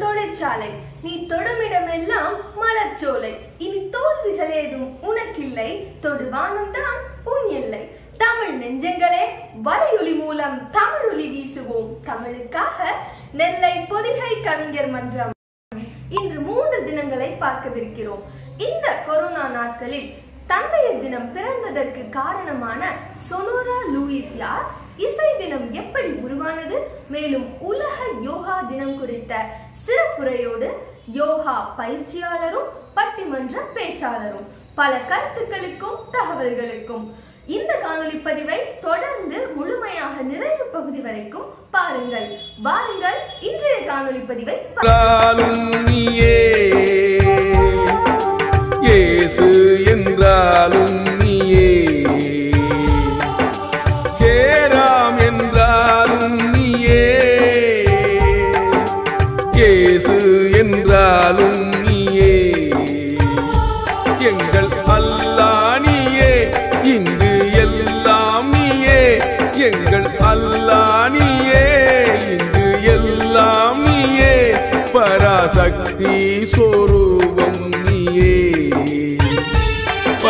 தொழிற்சாலை. நீ தொடுமிடமெல்லாம் மலர்ச்சோலை. இனி தோல்விகள் ஏதும் உனக்கில்லை. தொடுவானம்தான் உன் எல்லை. தமிழ் நெஞ்சங்களே வலையொலி மூலம் தமிழொலி வீசுவோம். தமிழுக்காக நெல்லை பொதிகை கவிஞர் மன்றம். இன்று மூன்று தினங்களை பார்க்கவிருக்கிறோம். இந்த கொரோனா நாட்களில் தந்தையர் தினம் பிறந்ததற்கு காரணமான சொனோரா லூயிஸ் யார்? இசை தினம் எப்படி உருவானது? மேலும் உலக யோகா தினம் குறித்த சிறப்புரையோடு யோகா பயிற்சியாளரும் பட்டிமன்ற பேச்சாளரும். பல கருத்துக்களுக்கும் தகவல்களுக்கும். இந்த காணொலி பதிவை தொடர்ந்து முழுமையாக நிறைவு பகுதி வரைக்கும் பாருங்கள். வாருங்கள் இன்றைய காணொலி பதிவை என்றாலும்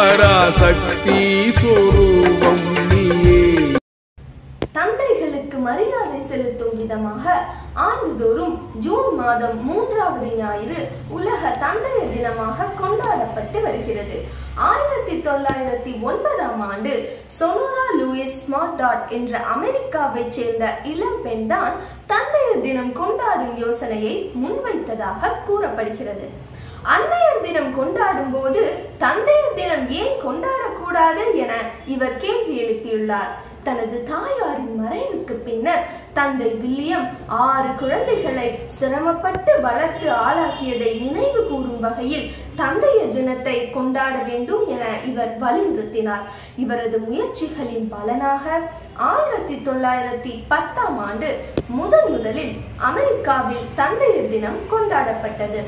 பராசக்தி சொரூபம் நீயே. தந்தைகளுக்கு மரியாதை செலுத்தும் விதமாக ஆண்டுதோறும் ஜூன் மாதம் மூன்றாவது ஞாயிறு உலக தந்தையர் தினமாக கொண்டாடப்பட்டு வருகிறது. ஆயிரத்தி தொள்ளாயிரத்தி ஒன்பதாம் ஆண்டு சொனோரா லூயிஸ் ஸ்மார்ட் டாட் என்ற அமெரிக்காவைச் சேர்ந்த இளம் பெண்தான் தந்தையர் தினம் கொண்டாடும் யோசனையை முன்வைத்ததாக கூறப்படுகிறது. அன்னையர் தினம் கொண்டாடும் போது தந்தையர் தினம் ஏன் கொண்டாடக்கூடாது என இவர் கேள்வி எழுப்பியுள்ளார். தனது தாயாரின் மறைவுக்கு பின்னர் தந்தை வில்லியம் ஆறு குழந்தைகளை சிரமப்பட்டு வளர்த்து ஆளாக்கியதை நினைவு கூறும் வகையில் தந்தையர் தினத்தை கொண்டாட வேண்டும் என இவர் வலியுறுத்தினார். இவரது முயற்சிகளின் பலனாக ஆயிரத்தி தொள்ளாயிரத்தி பத்தாம் ஆண்டு முதன் முதலில் அமெரிக்காவில் தந்தையர் தினம் கொண்டாடப்பட்டது.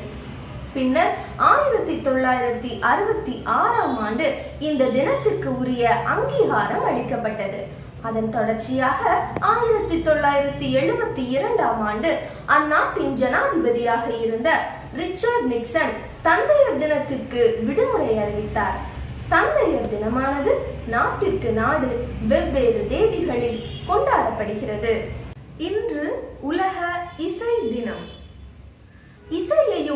பின்னர் ஆயிரத்தி தொள்ளாயிரத்தி அறுபத்தி ஆறாம் ஆண்டு இந்த தினத்திற்கு உரிய அங்கீகாரம் அளிக்கப்பட்டது. அதன் தொடர்ச்சியாக ஆயிரத்தி தொள்ளாயிரத்தி எழுபத்தி இரண்டாம் ஆண்டு அந்நாட்டின் ஜனாதிபதியாக இருந்த ரிச்சர்ட் நிக்சன் தந்தையர் தினத்திற்கு விடுமுறை அறிவித்தார். தந்தையர் தினமானது நாட்டிற்கு நாடு வெவ்வேறு தேதிகளில் கொண்டாடப்படுகிறது. இன்று உலக இசை தினம்.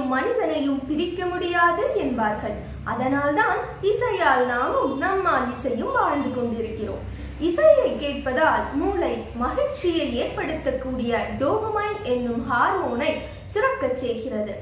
மனிதனையும் பிரிக்க முடியாது என்பார்கள். அதனால்தான் இசையால் நாமும் நம்மால் இசையும் வாழ்ந்து கொண்டிருக்கிறோம். இசையை கேட்பதால் மூளை மகிழ்ச்சியை ஏற்படுத்தக்கூடிய டோபமைன் என்னும் ஹார்மோனை சுரக்கச் செய்கிறது.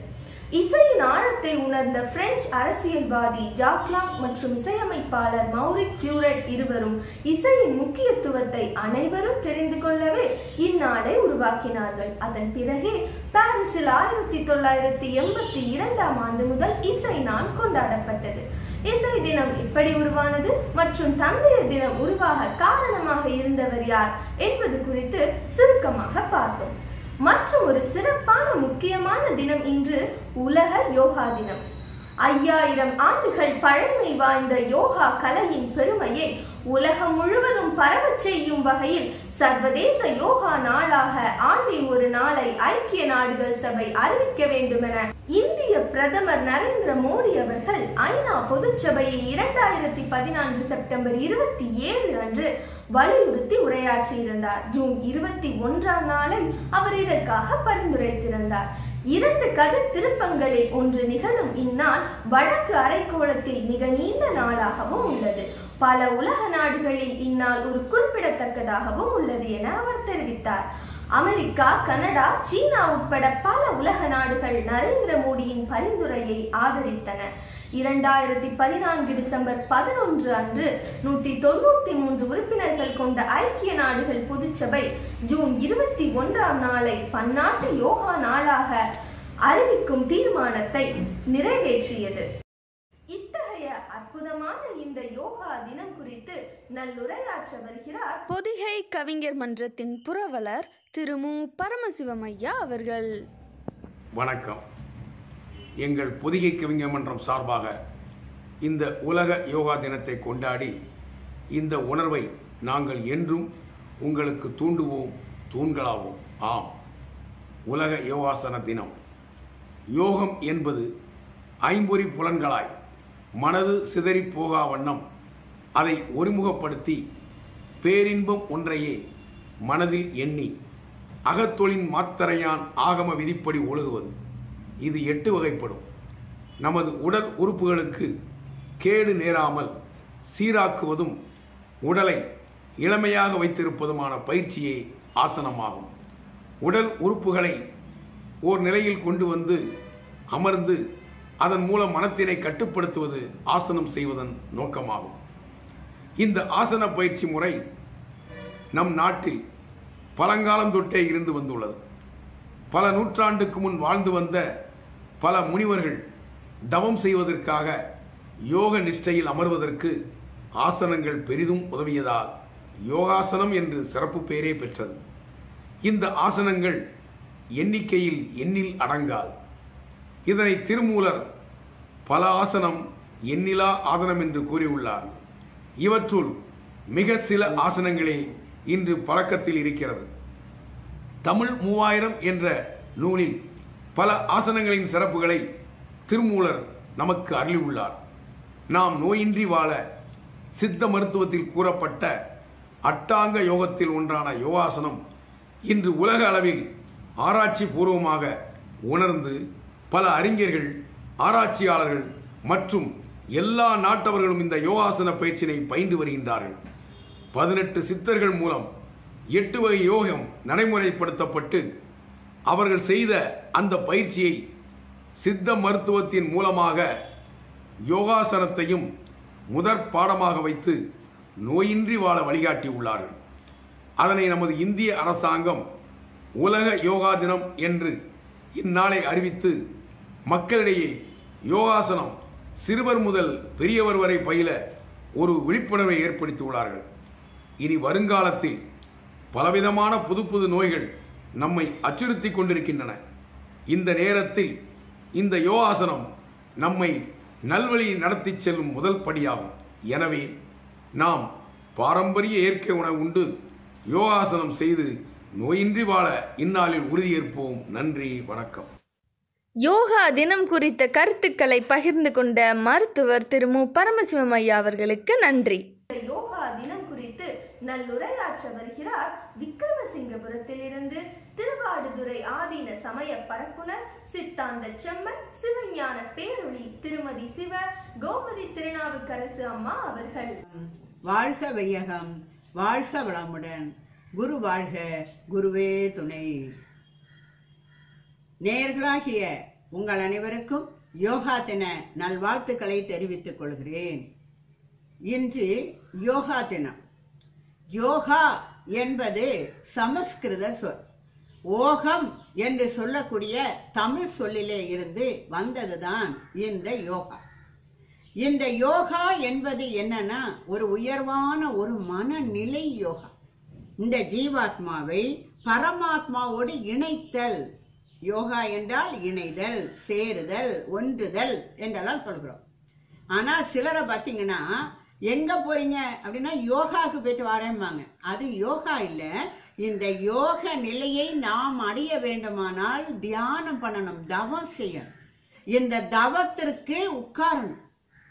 இசையின் ஆழத்தை உணர்ந்த பிரெஞ்சு அரசியல்வாதி ஜாக்லாங் மற்றும் இசையமைப்பாளர் மௌரிக் ஃபியூரட் இருவரும் இசையின் முக்கியத்துவத்தை அனைவரும் தெரிந்து கொள்ளவே இந்நாளை உருவாக்கினார்கள். அதன் பிறகே பாரிஸில் ஆயிரத்தி தொள்ளாயிரத்தி எண்பத்தி இரண்டாம் ஆண்டு முதல் இசை நாள் கொண்டாடப்பட்டது. இசை தினம் எப்படி உருவானது மற்றும் தந்தையர் தினம் உருவாக காரணமாக இருந்தவர் யார் என்பது குறித்து சுருக்கமாக பார்த்தோம் மற்றும் ஒரு சிறப்பான முக்கியமான தினம் இன்று உலக யோகா தினம். ஐயாயிரம் ஆண்டுகள் பழமை வாய்ந்த யோகா கலையின் பெருமையை உலகம் முழுவதும் பரவச் செய்யும் வகையில் சர்வதேச யோகா நாளாக ஆண்டின் ஒரு நாளை ஐக்கிய நாடுகள் சபை அறிவிக்க வேண்டும் என இந்திய பிரதமர் நரேந்திர மோடி அவர்கள் ஐநா பொதுச்சபையை இரண்டாயிரத்தி பதினான்கு செப்டம்பர் இருபத்தி ஏழு அன்று வலியுறுத்தி உரையாற்றியிருந்தார். ஜூன் இருபத்தி ஒன்றாம் நாளில் அவர் இதற்காக பரிந்துரைத்திருந்தார். இரண்டு கதிர் திருப்பங்களில் ஒன்று நிகழும் இந்நாள் வடக்கு அரைக்கோளத்தில் மிக நீண்ட நாளாகவும் உள்ளது. பல உலக நாடுகளில் இந்நாள் ஒரு குறிப்பிடத்தக்கதாகவும் உள்ளது என அவர் தெரிவித்தார். அமெரிக்கா கனடா சீனா உட்பட பல உலக நாடுகள் நரேந்திர மோடியின் பரிந்துரையை ஆதரித்தன. இரண்டாயிரத்தி பதினான்கு டிசம்பர் பதினொன்று அன்று நூத்தி தொண்ணூத்தி மூன்று உறுப்பினர்கள் கொண்ட ஐக்கிய நாடுகள் பொதுச்சபை ஜூன் இருபத்தி ஒன்றாம் நாளை பன்னாட்டு யோகா நாளாக அறிவிக்கும் தீர்மானத்தை நிறைவேற்றியது. இத்தகைய அற்புதமான இந்த யோகா தினம் குறித்து நல்லுரையாற்ற வருகிறார். பொதிகை கவிஞர் மன்றத்தின் புரவலர் திரு மு. பரமசிவம் ஐயா அவர்கள். வணக்கம். எங்கள் பொதிகை கவிஞர் மன்றம் சார்பாக இந்த உலக யோகா தினத்தை கொண்டாடி இந்த உணர்வை நாங்கள் என்றும் உங்களுக்கு தூண்டுவோம் தூண்களாவோம். ஆம். உலக யோகாசன தினம். யோகம் என்பது ஐம்பொறி புலன்களாய் மனது சிதறிப் போகா வண்ணம் அதை ஒருமுகப்படுத்தி பேரின்பம் ஒன்றையே மனதில் எண்ணி அகத்தொழின் மாத்தரையான் ஆகம விதிப்படி ஒழுகுவது. இது எட்டு வகைப்படும். நமது உடல் உறுப்புகளுக்கு கேடு நேராமல் சீராக்குவதும் உடலை இளமையாக வைத்திருப்பதுமான பயிற்சியே ஆசனமாகும். உடல் உறுப்புகளை ஓர் நிலையில் கொண்டு வந்து அமர்ந்து அதன் மூலம் மனத்தினை கட்டுப்படுத்துவது ஆசனம் செய்வதன் நோக்கமாகும். இந்த ஆசன பயிற்சி முறை நம் நாட்டில் பழங்காலம் தொட்டே இருந்து வந்துள்ளது. பல நூற்றாண்டுக்கு முன் வாழ்ந்து வந்த பல முனிவர்கள் தவம் செய்வதற்காக யோக நிஷ்டையில் அமர்வதற்கு ஆசனங்கள் பெரிதும் உதவியதால் யோகாசனம் என்று சிறப்பு பெயரே பெற்றது. இந்த ஆசனங்கள் எண்ணிக்கையில் எண்ணில் அடங்காது. இதனை திருமூலர் பல ஆசனம் எண்ணிலா ஆதனம் என்று கூறியுள்ளார். இவற்றுள் மிக சில ஆசனங்களே இன்று பழக்கத்தில் இருக்கிறது. தமிழ் மூவாயிரம் என்ற நூலில் பல ஆசனங்களின் சிறப்புகளை திருமூலர் நமக்கு அருளியுள்ளார். நாம் நோயின்றி வாழ சித்த மருத்துவத்தில் கூறப்பட்ட அட்டாங்க யோகத்தில் ஒன்றான யோகாசனம் இன்று உலக அளவில் ஆராய்ச்சி பூர்வமாக உணர்ந்து பல அறிஞர்கள் ஆராய்ச்சியாளர்கள் மற்றும் எல்லா நாட்டவர்களும் இந்த யோகாசன பயிற்சியினை பயின்று வருகின்றார்கள். பதினெட்டு சித்தர்கள் மூலம் எட்டு வகை யோகம் நடைமுறைப்படுத்தப்பட்டு அவர்கள் செய்த அந்த பயிற்சியை சித்த மருத்துவத்தின் மூலமாக யோகாசனத்தையும் முதற் பாடமாக வைத்து நோயின்றி வாழ வழிகாட்டியுள்ளார்கள் அதனை நமது இந்திய அரசாங்கம் உலக யோகா தினம் என்று இந்நாளை அறிவித்து மக்களிடையே யோகாசனம் சிறுவர் முதல் பெரியவர் வரை பயில ஒரு விழிப்புணர்வை ஏற்படுத்தியுள்ளார்கள் இனி வருங்காலத்தில் பலவிதமான புது புது நோய்கள் நம்மை அச்சுறுத்தி கொண்டிருக்கின்றன. இந்த நேரத்தில் இந்த யோகாசனம் நம்மை நல்வழி நடத்திச் செல்லும் முதல் படியாகும். எனவே நாம் பாரம்பரிய இயற்கை உணவு உண்டு யோகாசனம் செய்து நோயின்றி வாழ இந்நாளில் உறுதியேற்போம். நன்றி வணக்கம். யோகா தினம் குறித்த கருத்துக்களை பகிர்ந்து கொண்ட மருத்துவர் திரு மு. பரமசிவம் ஐயா அவர்களுக்கு நன்றி. இந்த யோகா தினம் நல்லுரையாற்ற வருகிறார் விக்ரமசிங்கபுரத்திலிருந்து திருவாடுதுறை ஆதீன சமய பரப்புனர் சித்தாந்த செம்மன் சிவஞான பேரொளி திருமதி சிவ கோமதி திருநாவுக்கரசு அம்மா அவர்கள். வாழ்க வையகம் வாழ்க வளமுடன். குரு வாழ்க குருவே துணை. நேர்களாகிய உங்கள் அனைவருக்கும் யோகா தின நல்வாழ்த்துக்களை தெரிவித்துக் கொள்கிறேன். இன்று யோகா தினம். யோகா என்பது சமஸ்கிருத சொல். ஓகம் என்று சொல்லக்கூடிய தமிழ் சொல்லிலே இருந்து வந்ததுதான் இந்த யோகா. இந்த யோகா என்பது என்னன்னா ஒரு உயர்வான ஒரு மனநிலை யோகா. இந்த ஜீவாத்மாவை பரமாத்மாவோடு இணைத்தல். யோகா என்றால் இணைதல் சேருதல் ஒன்றுதல் என்றெல்லாம் சொல்கிறோம். ஆனால் சிலரை பார்த்தீங்கன்னா எங்க போறீங்க? அப்படின்னா யோகாவுக்கு போயிட்டு வரேம்பாங்க. அது யோகா இல்ல. இந்த யோக நிலையை நாம் அடைய வேண்டுமானால் தியானம் பண்ணணும் தவம் செய்யணும். இந்த தவத்திற்கு உட்காரணும்.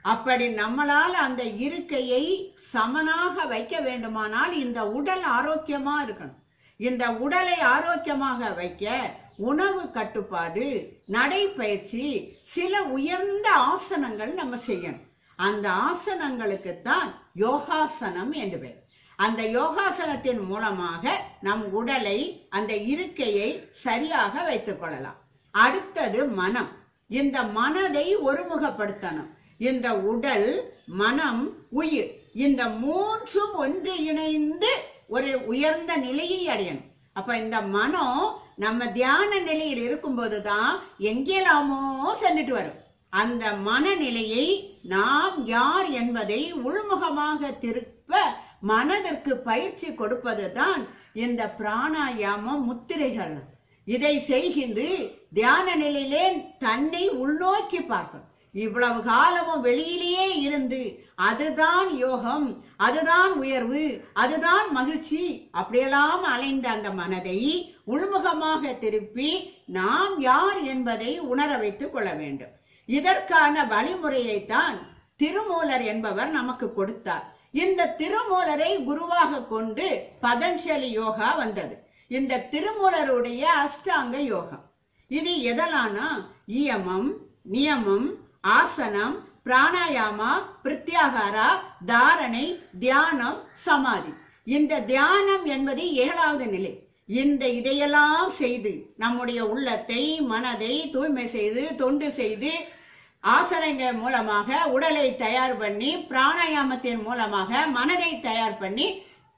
அப்படி நம்மளால் அந்த இருக்கையை சமனாக வைக்க வேண்டுமானால் இந்த உடல் ஆரோக்கியமா இருக்கணும். இந்த உடலை ஆரோக்கியமாக வைக்க உணவு கட்டுப்பாடு நடைப்பயிற்சி சில உயர்ந்த ஆசனங்கள் நம்ம செய்யணும். அந்த ஆசனங்களுக்குத்தான் யோகாசனம் என்று பெயர். அந்த யோகாசனத்தின் மூலமாக நம் உடலை அந்த இருக்கையை சரியாக வைத்துக் கொள்ளலாம். அடுத்தது மனம். இந்த மனதை ஒருமுகப்படுத்தணும். இந்த உடல் மனம் உயிர் இந்த மூன்றும் ஒன்று இணைந்து ஒரு உயர்ந்த நிலையை அடையணும். அப்ப இந்த மனம் நம்ம தியான நிலையில் இருக்கும்போது தான் எங்கெல்லாமோ சென்றுட்டு வரும். அந்த மனநிலையை நாம் யார் என்பதை உள்முகமாக திருப்ப மனதிற்கு பயிற்சி கொடுப்பது தான் இந்த பிராணாயாமம் முத்திரைகள். இதை செய்கின்று தியான நிலையிலே தன்னை உள்நோக்கி பார்க்கணும் இவ்வளவு காலமும் வெளியிலேயே இருந்து அதுதான் யோகம் அதுதான் உயர்வு அதுதான் மகிழ்ச்சி அப்படியெல்லாம் அலைந்த அந்த மனதை உள்முகமாக திருப்பி நாம் யார் என்பதை உணர வைத்துக் கொள்ள வேண்டும். இதற்கான வழிமுறையை தான் திருமூலர் என்பவர் நமக்கு கொடுத்தார். இந்த திருமூலரை குருவாக கொண்டு பதஞ்சலி யோகா வந்தது. இந்த திருமூலருடைய அஷ்டாங்க யோகம். இது எதலானா இயமம் நியமம் ஆசனம் பிராணாயாமா பிரத்யாகாரா தாரணை தியானம் சமாதி. இந்த தியானம் என்பது ஏழாவது நிலை. இந்த இதையெல்லாம் செய்து நம்முடைய உள்ளத்தை மனதை தூய்மை செய்து தொண்டு செய்து ஆசனங்கள் மூலமாக உடலை தயார் பண்ணி பிராணாயாமத்தின் மூலமாக மனதை தயார் பண்ணி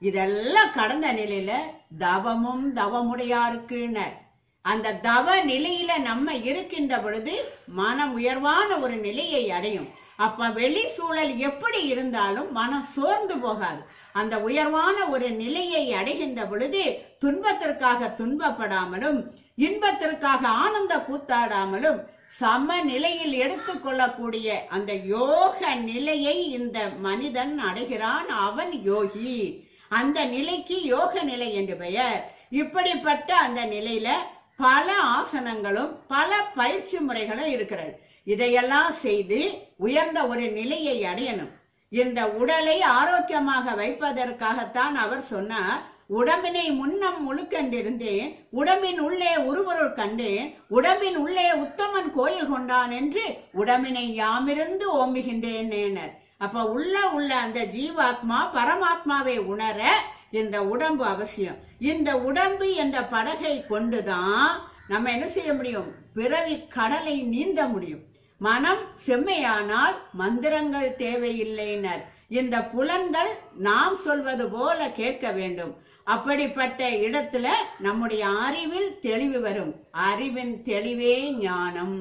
இதெல்லாம் கடந்த நிலையில தவமும் தவமுடையாருக்குனர். அந்த தவ நிலையில நம்ம இருக்கின்ற பொழுது மனம் உயர்வான ஒரு நிலையை அடையும். அப்ப வெளி சூழல் எப்படி இருந்தாலும் மனம் சோர்ந்து போகாது. அந்த உயர்வான ஒரு நிலையை அடைகின்ற பொழுது துன்பத்திற்காக துன்பப்படாமலும் இன்பத்திற்காக ஆனந்த கூத்தாடாமலும் சம நிலையில் எடுத்துக்கொள்ளக்கூடிய அந்த யோக நிலையை இந்த மனிதன் அடைகிறான். அவன் யோகி. அந்த நிலைக்கு யோக நிலை என்று பெயர். இப்படிப்பட்ட அந்த நிலையில பல ஆசனங்களும் பல பயிற்சி முறைகளும் இருக்கிறது. இதையெல்லாம் செய்து உயர்ந்த ஒரு நிலையை அடையணும். இந்த உடலை ஆரோக்கியமாக வைப்பதற்காகத்தான் அவர் சொன்னார். உடம்பினை முன்னம் முழுக்கண்டிருந்தேன் உடம்பின் உள்ளே உருவருள் கண்டேன். உடம்பின் உள்ளே உத்தமன் கோயில் கொண்டான் என்று உடம்பினை யாமிருந்து ஓம்புகின்றேன் நேனர். அப்ப உள்ள உள்ள அந்த ஜீவாத்மா பரமாத்மாவை உணர இந்த உடம்பு அவசியம். இந்த உடம்பு என்ற படகை கொண்டுதான் நம்ம என்ன செய்ய முடியும்? பிறவி கடலை நீந்த முடியும். மனம் செம்மையானால் மந்திரங்கள் தேவையில்லைனர் இந்த புலன்கள் நாம் சொல்வது போல கேட்க வேண்டும். அப்படிப்பட்ட இடத்துல நம்முடைய அறிவில் தெளிவு வரும். அறிவின் தெளிவே ஞானம்.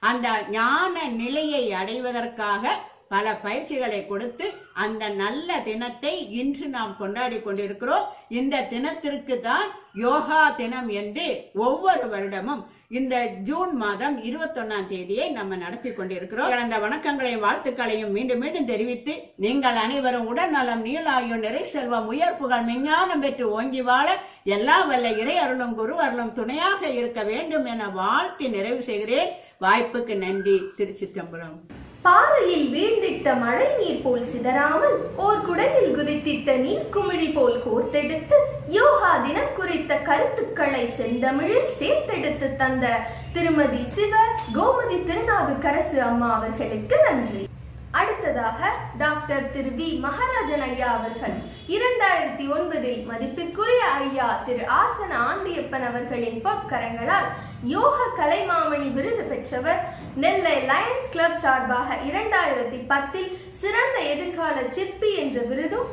அந்த ஞான நிலையை அடைவதற்காக பல பயிற்சிகளை கொடுத்து அந்த நல்ல தினத்தை இன்று நாம் கொண்டாடி கொண்டிருக்கிறோம். இந்த தினத்திற்கு தான் யோகா தினம் என்று ஒவ்வொரு வருடமும் இந்த ஜூன் மாதம் இருபத்தொன்னாம் தேதியை நம்ம நடத்தி கொண்டிருக்கிறோம். அந்த வணக்கங்களையும் வாழ்த்துக்களையும் மீண்டும் மீண்டும் தெரிவித்து நீங்கள் அனைவரும் உடல் நலம் நீளாயும் நிறை செல்வம் உயர் புகழ் மெஞ்ஞானம் பெற்று ஓங்கி வாழ எல்லா வல்ல இறை அருளும் குரு அருளும் துணையாக இருக்க வேண்டும் என வாழ்த்தி நிறைவு செய்கிறேன். வாய்ப்புக்கு நன்றி. திருச்சிற்றம்பலம். பாறையில் வீழ்ந்திட்ட மழை நீர் போல் சிதறாமல் ஓர் குடலில் குதித்திட்ட நீர் குமிழி போல் கோர்த்தெடுத்து யோகா தினம் குறித்த கருத்துக்களை செந்தமிழில் சேர்த்தெடுத்து தந்த திருமதி சிவ கோமதி திருநாவுக்கரசு அம்மா அவர்களுக்கு நன்றி. அடுத்ததாக டாக்டர் திரு வி. மகாராஜன் ஐயா அவர்கள் இரண்டாயிரத்தி ஒன்பதில் மதிப்பிற்குரிய ஐயா திரு ஆசன ஆண்டியப்பன் அவர்களின் பொற்கரங்களால் யோக கலைமாமணி விருது பெற்றவர். நெல்லை லயன்ஸ் கிளப் சார்பாக இரண்டாயிரத்தி பத்தில் சிறந்த எதிர்கால சிற்பி என்ற விருதும்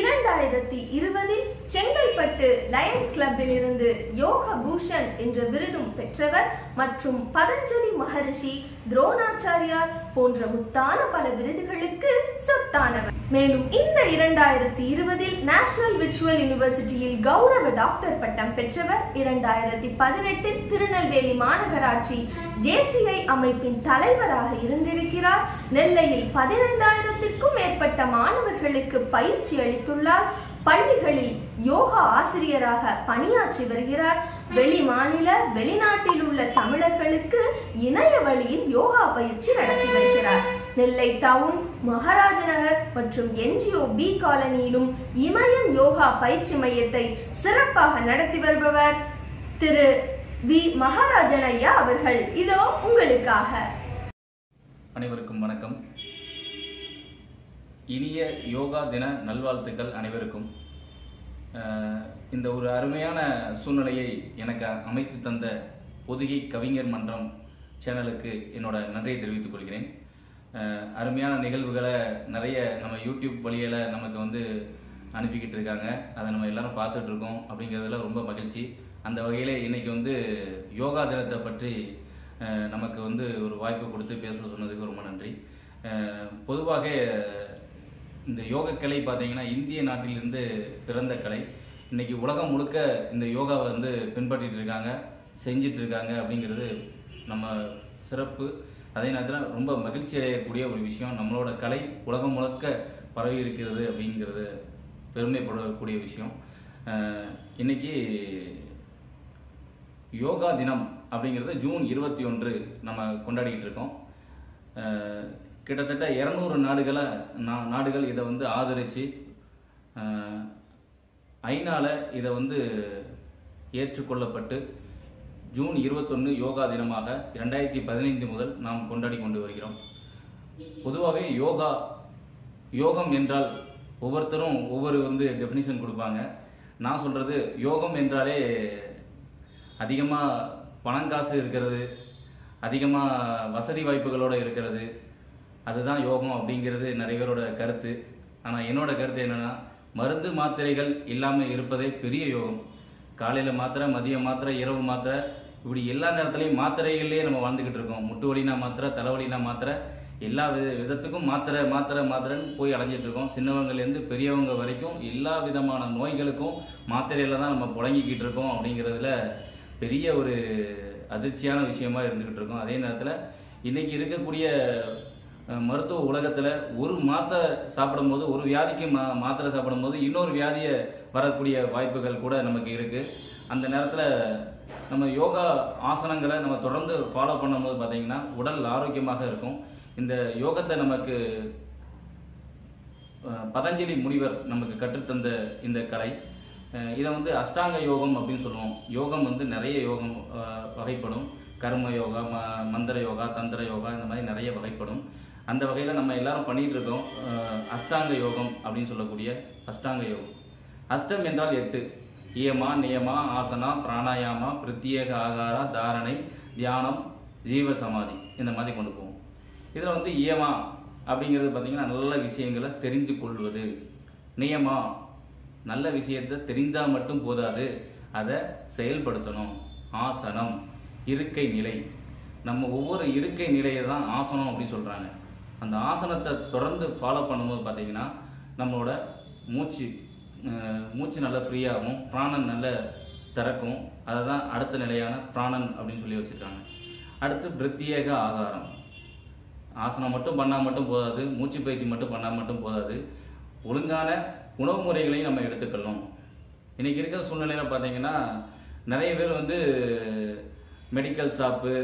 இரண்டாயிரத்தி இருபதில் செங்கல்பட்டு லயன்ஸ் கிளப்பில் இருந்து யோக பூஷன் என்ற விருதும் பெற்றவர். மற்றும் பதஞ்சலி மகரிஷி துரோணாச்சாரியார் போன்ற முத்தான பல விருதுகளுக்கு சொத்தானவர். மேலும் இந்த இரண்டாயிரத்தி இருபதில் நேஷனல் விர்ச்சுவல் யூனிவர்சிட்டியில் கௌரவ டாக்டர் பட்டம் பெற்றவர் இரண்டாயிரத்தி பதினெட்டில் திருநெல்வேலி மாநகராட்சி ஜேசிஐ அமைப்பின் தலைவராக இருந்திருக்கிறார். நெல்லையில் பதினைந்தாயிரத்திற்கும் மேற்பட்ட மாணவர்களுக்கு பயிற்சி அளித்துள்ளார். பள்ளிகளில் யோகா ஆசிரியராக பணியாற்றி வருகிறார். வெளி மாநில வெளிநாட்டில் உள்ள தமிழர்களுக்கு இணைய வழியில் யோகா பயிற்சி நடத்தி வருகிறார். நெல்லை டவுன் மகாராஜ நகர் மற்றும் என்ஜிஓ பி காலனியிலும் இமயம் யோகா பயிற்சி மையத்தை சிறப்பாக நடத்தி வருபவர் திரு வி. மகாராஜன் ஐயா அவர்கள். இதோ உங்களுக்காக. அனைவருக்கும் வணக்கம். இனிய யோகா தின நல்வாழ்த்துக்கள் அனைவருக்கும். இந்த ஒரு அருமையான சூழ்நிலையை எனக்கு அமைத்து தந்த பொதுகை கவிஞர் மன்றம் சேனலுக்கு என்னோட நன்றியை தெரிவித்துக் கொள்கிறேன். அருமையான நிகழ்வுகளை நிறைய நம்ம யூடியூப் வழியில் நமக்கு வந்து அனுப்பிக்கிட்டு இருக்காங்க. அதை நம்ம எல்லாரும் பார்த்துட்டு இருக்கோம் அப்படிங்கிறதுல ரொம்ப மகிழ்ச்சி. அந்த வகையில் இன்னைக்கு வந்து யோகா தினத்தை பற்றி நமக்கு வந்து ஒரு வாய்ப்பு கொடுத்து பேச சொன்னதுக்கு ரொம்ப நன்றி. பொதுவாக இந்த யோக கலை பார்த்தீங்கன்னா இந்திய நாட்டிலிருந்து பிறந்த கலை. இன்னைக்கு உலகம் முழுக்க இந்த யோகாவை வந்து பின்பற்றிட்டு இருக்காங்க செஞ்சிட்டு இருக்காங்க அப்படிங்கிறது நம்ம சிறப்பு. அதே நேரத்தில் ரொம்ப மகிழ்ச்சி அடையக்கூடிய ஒரு விஷயம் நம்மளோட கலை உலகம் முழுக்க பரவி இருக்கிறது அப்படிங்கிறது பெருமைப்படக்கூடிய விஷயம். இன்னைக்கு யோகா தினம் அப்படிங்கிறது ஜூன் இருபத்தி ஒன்று நம்ம கொண்டாடிக்கிட்டு இருக்கோம். கிட்டத்தட்ட இரநூறு நாடுகளை நா- நாடுகள் இதை வந்து ஆதரித்து ஐநால இதை வந்து ஏற்றுக்கொள்ளப்பட்டு ஜூன் இருபத்தொன்று யோகா தினமாக இரண்டாயிரத்தி பதினைந்து முதல் நாம் கொண்டாடி கொண்டு வருகிறோம். பொதுவாகவே யோகா யோகம் என்றால் ஒவ்வொருத்தரும் ஒவ்வொரு வந்து டெஃபினிஷன் கொடுப்பாங்க. நான் சொல்கிறது யோகம் என்றாலே அதிகமாக பணங்காசு இருக்கிறது அதிகமாக வசதி வாய்ப்புகளோடு இருக்கிறது அதுதான் யோகம் அப்படிங்கிறது நிறைய பேரோட கருத்து. ஆனால் என்னோட கருத்து என்னன்னா மருந்து மாத்திரைகள் இல்லாமல் இருப்பதே பெரிய யோகம். காலையில் மாத்திரை மதியம் மாத்திரை இரவு மாத்திரை இப்படி எல்லா நேரத்துலையும் மாத்திரைகள்லேயே நம்ம வாழ்ந்துக்கிட்டு இருக்கோம். முட்டு வலினா மாத்திரை தலைவலினா மாத்திரை எல்லா வித விதத்துக்கும் மாத்திரை மாத்திரை மாத்திரைன்னு போய் அலைஞ்சிட்டு இருக்கோம். சின்னவங்கலேருந்து பெரியவங்க வரைக்கும் எல்லா விதமான நோய்களுக்கும் மாத்திரையில தான் நம்ம புழங்கிக்கிட்டு இருக்கோம் அப்படிங்கிறதுல பெரிய ஒரு அதிர்ச்சியான விஷயமா இருந்துக்கிட்டு இருக்கோம். அதே நேரத்தில் இன்னைக்கு இருக்கக்கூடிய மருத்துவ உலகத்தில் ஒரு மாத்திரை சாப்பிடும்போது ஒரு வியாதிக்கு மா மாத்திரை சாப்பிடும்போது இன்னொரு வியாதியை வரக்கூடிய வாய்ப்புகள் கூட நமக்கு இருக்குது அந்த நேரத்தில் நம்ம யோகா ஆசனங்களை நம்ம தொடர்ந்து ஃபாலோ பண்ணும்போது பார்த்திங்கன்னா உடல் ஆரோக்கியமாக இருக்கும். இந்த யோகத்தை நமக்கு பதஞ்சலி முனிவர் நமக்கு கற்றுத்தந்த இந்த கலை. இதை வந்து அஷ்டாங்க யோகம் அப்படின்னு சொல்லுவோம். யோகம் வந்து நிறைய யோகம் வகைப்படும். கர்ம யோகா ம மந்திர யோகா தந்திர யோகா இந்த மாதிரி நிறைய வகைப்படும். அந்த வகையில் நம்ம எல்லாரும் பண்ணிகிட்டு இருக்கோம் அஷ்டாங்க யோகம் அப்படின்னு சொல்லக்கூடிய அஷ்டாங்க யோகம். அஷ்டம் என்றால் எட்டு. இயமா நியமா ஆசனா பிராணாயாமா பிரத்யேக ஆகாரா தாரணை தியானம் ஜீவ சமாதி இந்த மாதிரி கொண்டு போவோம். இதில் வந்து இயமா அப்படிங்கிறது பார்த்தீங்கன்னா நல்ல விஷயங்களை தெரிந்து கொள்வது. நியமா நல்ல விஷயத்தை தெரிந்தால் மட்டும் போதாது அதை செயல்படுத்தணும். ஆசனம் இருக்கை நிலை. நம்ம ஒவ்வொரு இருக்கை நிலையை தான் ஆசனம் அப்படின்னு சொல்கிறாங்க அந்த ஆசனத்தை தொடர்ந்து ஃபாலோ பண்ணும்போது பார்த்தீங்கன்னா நம்மளோட மூச்சு மூச்சு நல்லா ஃப்ரீயாகும் பிராணன் நல்ல திறக்கும். அதை தான் அடுத்த நிலையான பிராணன் அப்படின்னு சொல்லி வச்சுருக்காங்க. அடுத்து பிரத்யேக ஆகாரம். ஆசனம் மட்டும் பண்ணால் மட்டும் போதாது மூச்சு பயிற்சி மட்டும் பண்ணால் மட்டும் போதாது. ஒழுங்கான உணவு முறைகளையும் நம்ம எடுத்துக்கணும். இன்றைக்கி இருக்கிற சூழ்நிலையில் பார்த்தீங்கன்னா நிறைய பேர் வந்து மெடிக்கல் ஷாப்பு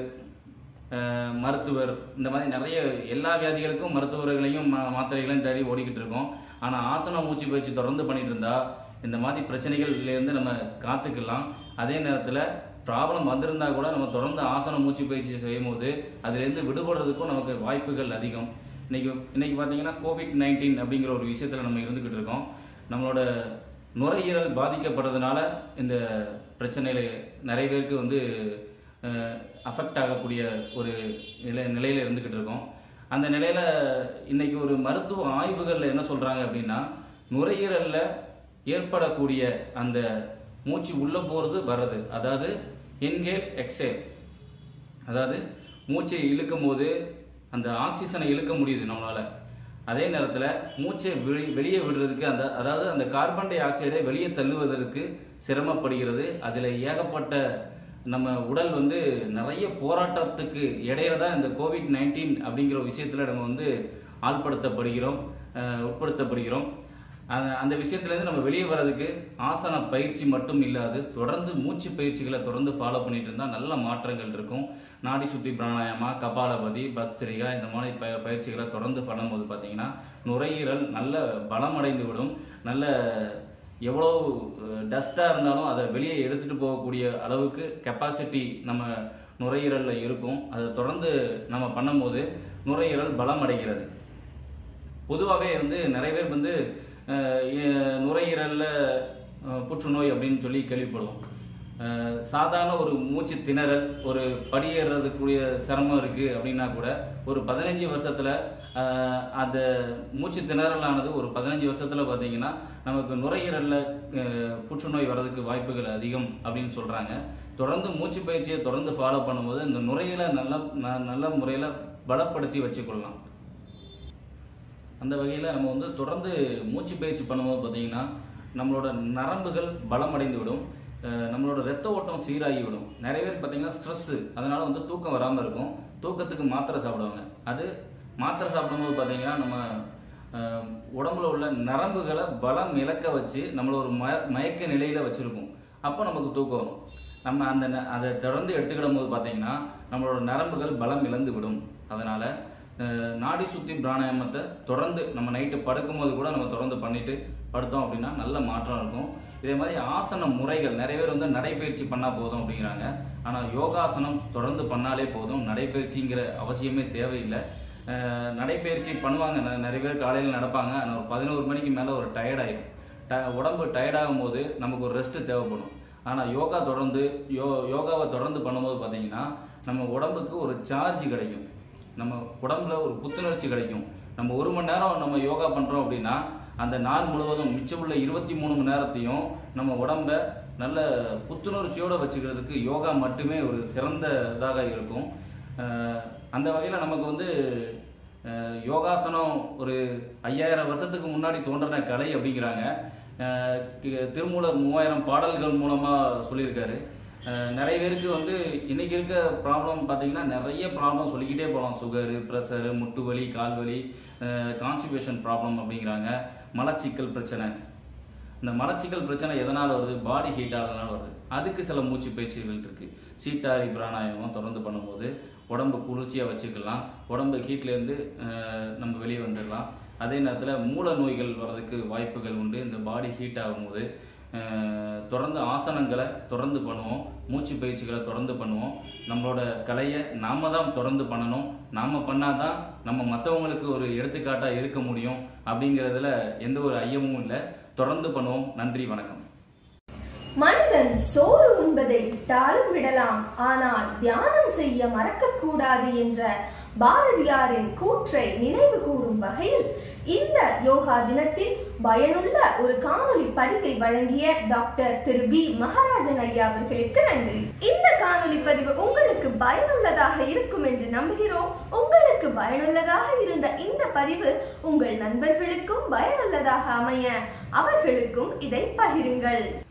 மருத்துவர் இந்த மாதிரி நிறைய எல்லா வியாதிகளுக்கும் மருத்துவர்களையும் மா- மாத்திரைகளையும் தேடி ஓடிக்கிட்டு இருக்கோம். ஆனால் ஆசன மூச்சு பயிற்சி தொடர்ந்து பண்ணிட்டு இருந்தா இந்த மாதிரி பிரச்சனைகள்லேருந்து நம்ம காத்துக்கலாம். அதே நேரத்தில் ப்ராப்ளம் வந்திருந்தா கூட நம்ம தொடர்ந்து ஆசன மூச்சு பயிற்சி செய்யும் போது அதுலேருந்து விடுபடுறதுக்கும் நமக்கு வாய்ப்புகள் அதிகம். இன்னைக்கு இன்னைக்கு பார்த்தீங்கன்னா கோவிட் நைன்டீன் அப்படிங்கிற ஒரு விஷயத்தில் நம்ம இருந்துக்கிட்டு இருக்கோம். நம்மளோட நுரையீரல் பாதிக்கப்படுறதுனால இந்த பிரச்சனையில நிறைய பேருக்கு வந்து அஃபெக்ட் ஆகக்கூடிய ஒரு நிலை நிலையில் இருந்துக்கிட்டு இருக்கோம். அந்த நிலையில் இன்றைக்கி ஒரு மருத்துவ ஆய்வுகளில் என்ன சொல்கிறாங்க அப்படின்னா நுரையீரலில் ஏற்படக்கூடிய அந்த மூச்சு உள்ளே போகிறது வர்றது. அதாவது இன்ஹேல் எக்ஸேல் அதாவது மூச்சை இழுக்கும் போது அந்த ஆக்சிஜனை இழுக்க முடியுது நம்மளால். அதே நேரத்தில் மூச்சை வெளி வெளியே விடுறதுக்கு அந்த அதாவது அந்த கார்பன் டை ஆக்சைடை வெளியே தள்ளுவதற்கு சிரமப்படுகிறது. அதில் ஏகப்பட்ட நம்ம உடல் வந்து நிறைய போராட்டத்துக்கு இடையில தான் இந்த கோவிட் நைன்டீன் அப்படிங்கிற விஷயத்தில் நம்ம வந்து ஆள்படுத்தப்படுகிறோம் உட்படுத்தப்படுகிறோம். அந்த விஷயத்துலேருந்து நம்ம வெளியே வர்றதுக்கு ஆசன பயிற்சி மட்டும் இல்லாது தொடர்ந்து மூச்சு பயிற்சிகளை தொடர்ந்து ஃபாலோ பண்ணிட்டு இருந்தால் நல்ல மாற்றங்கள் இருக்கும். நாடி சுத்தி பிராணாயமா கபாலபதி பஸ்திரிகா இந்த மாதிரி ப பயிற்சிகளை தொடர்ந்து பண்ணும்போது பார்த்தீங்கன்னா நுரையீரல் நல்ல பலமடைந்து விடும் நல்ல எவ்வளோ டஸ்ட்டாக இருந்தாலும் அதை வெளியே எடுத்துகிட்டு போகக்கூடிய அளவுக்கு கெப்பாசிட்டி நம்ம நுரையீரலில் இருக்கும். அதை தொடர்ந்து நம்ம பண்ணும்போது நுரையீரல் பலம் அடைகிறது பொதுவாகவே வந்து நிறைய பேர் வந்து நுரையீரலில் புற்றுநோய் அப்படின்னு சொல்லி கேள்விப்படுவோம். சாதாரண ஒரு மூச்சு திணறல் ஒரு படியேறதுக்குரிய சிரமம் இருக்குது அப்படின்னா கூட ஒரு பதினஞ்சு வருஷத்தில் அந்த மூச்சு திணறலானது ஒரு பதினஞ்சு வருஷத்தில் பார்த்தீங்கன்னா நமக்கு நுரையீரலில் புற்றுநோய் வர்றதுக்கு வாய்ப்புகள் அதிகம் அப்படின்னு சொல்கிறாங்க தொடர்ந்து மூச்சு பயிற்சியை தொடர்ந்து ஃபாலோ பண்ணும்போது இந்த நுரையீரலை நல்ல ந- நல்ல முறையில் பலப்படுத்தி வச்சுக்கொள்ளலாம். அந்த வகையில் நம்ம வந்து தொடர்ந்து மூச்சு பயிற்சி பண்ணும்போது பார்த்தீங்கன்னா நம்மளோட நரம்புகள் பலமடைந்து விடும் நம்மளோட ரத்த ஓட்டம் சீராகி விடும். நிறைய பேர் பார்த்தீங்கன்னா ஸ்ட்ரெஸ்ஸு அதனால வந்து தூக்கம் வராமல் இருக்கும். தூக்கத்துக்கு மாத்திரை சாப்பிடுவாங்க. அது மாத்திரை சாப்பிடும்போது பார்த்தீங்கன்னா நம்ம உடம்புல உள்ள நரம்புகளை பலம் இழக்க வச்சு நம்மளை ஒரு மய மயக்க நிலையில் வச்சுருக்கும். அப்போ நமக்கு தூக்கம் வரும். நம்ம அந்த ந- அதை தொடர்ந்து எடுத்துக்கிடும் போது பார்த்தீங்கன்னா நம்மளோட நரம்புகள் பலம் இழந்து விடும். அதனால் நாடி சுத்தி பிராணாயாமத்தை தொடர்ந்து நம்ம நைட்டு படுக்கும்போது கூட நம்ம தொடர்ந்து பண்ணிட்டு படுத்தோம் அப்படின்னா நல்ல மாற்றம் இருக்கும். இதே மாதிரி ஆசன முறைகள் நிறைய பேர் வந்து நடைப்பயிற்சி பண்ணால் போதும் அப்படிங்கிறாங்க. ஆனால் யோகாசனம் தொடர்ந்து பண்ணாலே போதும். நடைப்பயிற்சிங்கிற அவசியமே தேவையில்லை. நடைபயிற்சி நடைப்பயிற்சி பண்ணுவாங்க நிறைய பேர் காலையில் நடப்பாங்க. ஆனால் ஒரு பதினோரு மணிக்கு மேலே ஒரு டயர்டாயிடும் ட உடம்பு டயர்டாகும் போது நமக்கு ஒரு ரெஸ்ட்டு தேவைப்படும். ஆனால் யோகா தொடர்ந்து யோ யோகாவை தொடர்ந்து பண்ணும்போது பார்த்தீங்கன்னா நம்ம உடம்புக்கு ஒரு சார்ஜ் கிடைக்கும். நம்ம உடம்புல ஒரு புத்துணர்ச்சி கிடைக்கும். நம்ம ஒரு மணி நேரம் நம்ம யோகா பண்ணுறோம் அப்படின்னா அந்த நாள் முழுவதும் மிச்சமுள்ள இருபத்தி மூணு மணி நேரத்தையும் நம்ம உடம்ப நல்ல புத்துணர்ச்சியோடு வச்சுக்கிறதுக்கு யோகா மட்டுமே ஒரு சிறந்த இதாக இருக்கும். அந்த வகையில் நமக்கு வந்து யோகாசனம் ஒரு ஐயாயிரம் வருஷத்துக்கு முன்னாடி தோன்றின கலை அப்படிங்கிறாங்க. திருமூலர் மூவாயிரம் பாடல்கள் மூலமாக சொல்லியிருக்காரு. நிறைய பேருக்கு வந்து இன்னைக்கு இருக்க ப்ராப்ளம் பார்த்தீங்கன்னா நிறைய ப்ராப்ளம் சொல்லிக்கிட்டே போகலாம். சுகரு ப்ரெஷரு முட்டு வலி கால் வலி கான்ஸ்டிபேஷன் ப்ராப்ளம் அப்படிங்கிறாங்க. மலச்சிக்கல் பிரச்சனை. இந்த மலச்சிக்கல் பிரச்சனை எதனால் வருது? பாடி ஹீட் ஆகிறதுனால வருது. அதுக்கு சில மூச்சு பயிற்சிகள் இருக்குது சீட்டாரி பிராணாயாமம் தொடர்ந்து பண்ணும்போது உடம்பு குளிர்ச்சியாக வச்சுக்கலாம். உடம்பு ஹீட்லேருந்து நம்ம வெளியே வந்துடலாம். அதே நேரத்தில் மூல நோய்கள் வர்றதுக்கு வாய்ப்புகள் உண்டு. இந்த பாடி ஹீட் ஆகும்போது தொடர்ந்து ஆசனங்களை தொடர்ந்து பண்ணுவோம். மூச்சு பயிற்சிகளை தொடர்ந்து பண்ணுவோம். நம்மளோட கலையை நாம தான் தொடர்ந்து பண்ணணும். நாம பண்ணாதான் நம்ம மற்றவங்களுக்கு ஒரு எடுத்துக்காட்டாக இருக்க முடியும். அப்படிங்கிறதுல எந்த ஒரு ஐயமும் இல்லை. தொடர்ந்து பண்ணுவோம். நன்றி வணக்கம். மனிதன் சோறு உண்பதை விட்டாலும் விடலாம். ஆனால் தியானம் செய்ய மறக்கக்கூடாது என்ற பாரதியாரின் கூற்றை நினைவு கூறும் வகையில் இந்த யோகா தினத்தில் பயனுள்ள ஒரு காணொலி பதிவை வழங்கிய டாக்டர் திரு பி. மகாராஜன் ஐயா அவர்களுக்கு நன்றி. இந்த காணொலி பதிவு உங்களுக்கு பயனுள்ளதாக இருக்கும் என்று நம்புகிறோம். உங்களுக்கு பயனுள்ளதாக இருந்த இந்த பதிவு உங்கள் நண்பர்களுக்கும் பயனுள்ளதாக அமைய அவர்களுக்கும் இதை பகிருங்கள்.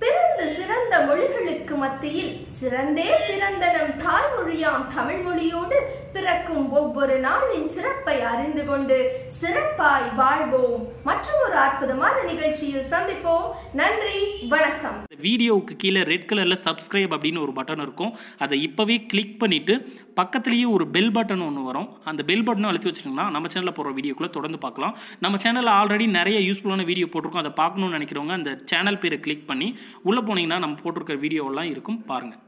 பிறந்த சிறந்த மொழிகளுக்கு மத்தியில் சிறந்தே பிறந்த நம் தாய்மொழியாம் தமிழ் மொழியோடு பிறக்கும் ஒவ்வொரு நாளின் சிறப்பை அறிந்து கொண்டு சிறப்பாய் வாழ்வோம். மற்றும் ஒரு அற்புதமான நிகழ்ச்சியில் சந்திப்போம். நன்றி வணக்கம். வீடியோவுக்கு கீழே ரெட் கலரில் சப்ஸ்கிரைப் அப்படின்னு ஒரு பட்டன் இருக்கும். அதை இப்போவே கிளிக் பண்ணிவிட்டு பக்கத்துலேயே ஒரு பெல் பட்டன் ஒன்று வரும். அந்த பெல் பட்டனும் அழுத்தி வச்சுருங்கன்னா நம்ம சேனலில் போகிற வீடியோக்குள்ளே தொடர்ந்து பார்க்கலாம். நம்ம சேனலில் ஆல்ரெடி நிறைய யூஸ்ஃபுல்லான வீடியோ போட்டிருக்கோம். அதை பார்க்கணும்னு நினைக்கிறவங்க அந்த சேனல் பேரை கிளிக் பண்ணி உள்ளே போனீங்கன்னா நம்ம போட்டிருக்க வீடியோவெல்லாம் இருக்கும். பாருங்கள்